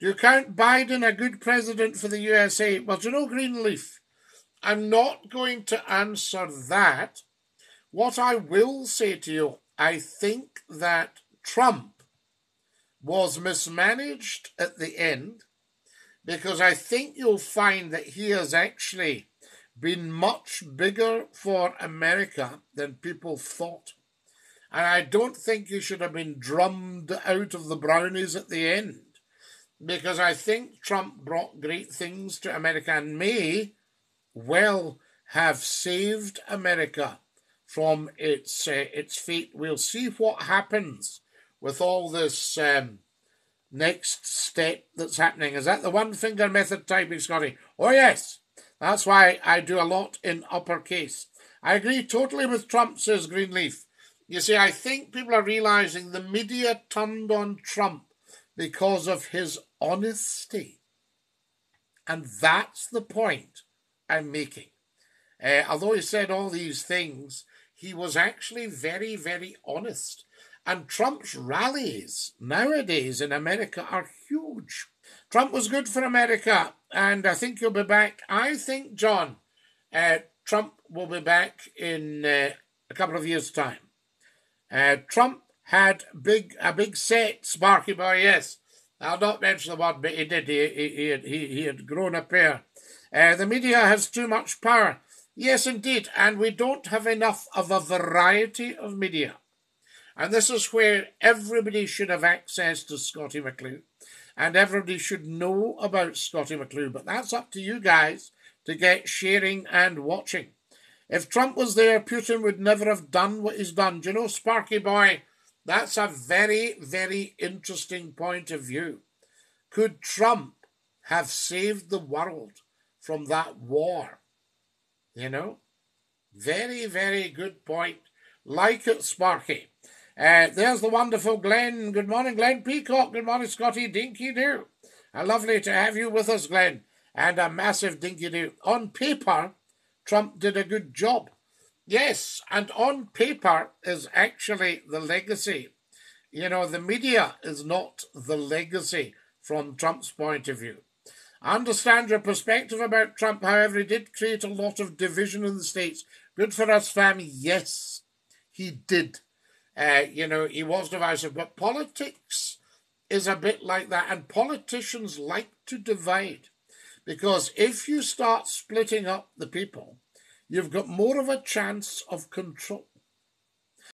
You count Biden a good president for the USA? Well, do you know Greenleaf? I'm not going to answer that. What I will say to you, I think that Trump was mismanaged at the end because I think you'll find that he has actually been much bigger for America than people thought. And I don't think he should have been drummed out of the brownies at the end because I think Trump brought great things to America and may well have saved America from its uh, its fate. We'll see what happens with all this um, next step that's happening. Is that the one finger method typing, Scottie? Oh yes, that's why I do a lot in uppercase. I agree totally with Trump, says Greenleaf. You see, I think people are realizing the media turned on Trump because of his honesty. And that's the point I'm making. Uh, although he said all these things, he was actually very, very honest. And Trump's rallies nowadays in America are huge. Trump was good for America, and I think he'll be back. I think, John, uh, Trump will be back in uh, a couple of years' time. Uh, Trump had big a big set, Sparky Boy, yes. I'll not mention the word, but he did. He, he, he, he had grown a pair. Uh, the media has too much power. Yes, indeed, and we don't have enough of a variety of media. And this is where everybody should have access to Scottie McClue, and everybody should know about Scottie McClue. But that's up to you guys to get sharing and watching. If Trump was there, Putin would never have done what he's done. Do you know, Sparky Boy? That's a very, very interesting point of view. Could Trump have saved the world from that war? You know? Very, very good point. Like it, Sparky. Uh, there's the wonderful Glenn. Good morning, Glenn Peacock. Good morning, Scottie Dinky Doo. Uh, lovely to have you with us, Glenn. And a massive dinky doo. On paper, Trump did a good job. Yes, and on paper is actually the legacy. You know, the media is not the legacy from Trump's point of view. I understand your perspective about Trump, however, he did create a lot of division in the States. Good for us, fam. Yes, he did. Uh, you know, he was divisive. But politics is a bit like that, and politicians like to divide. Because if you start splitting up the people, you've got more of a chance of control.